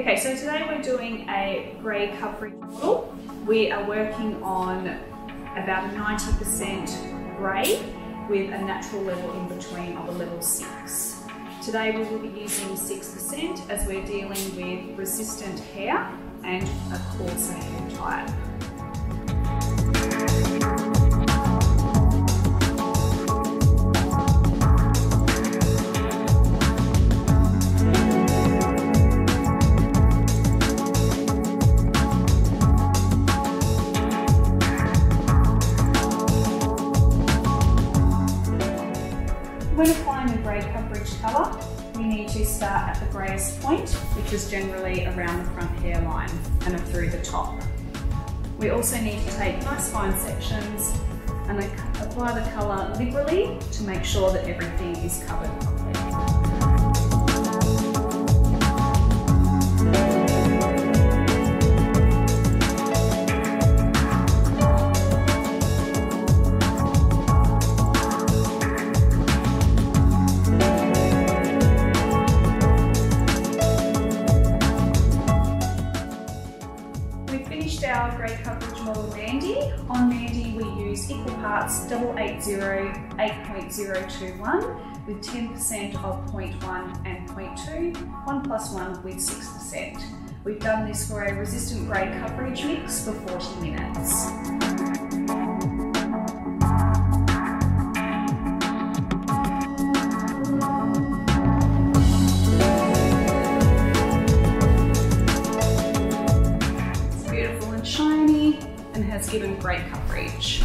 Okay, so today we're doing a grey coverage model. We are working on about a 90% grey with a natural level in between of a level 6. Today we will be using 6% as we're dealing with resistant hair and a coarser hair type. When applying a grey coverage colour, we need to start at the greyest point, which is generally around the front hairline and through the top. We also need to take nice fine sections and apply the colour liberally to make sure that everything is covered properly. Our grey coverage model Mandy. On Mandy we use equal parts 880 8.021 with 10% of 0.1 and 0.2, 1 plus 1 with 6%. We've done this for a resistant grey coverage mix for 40 minutes. has given great coverage.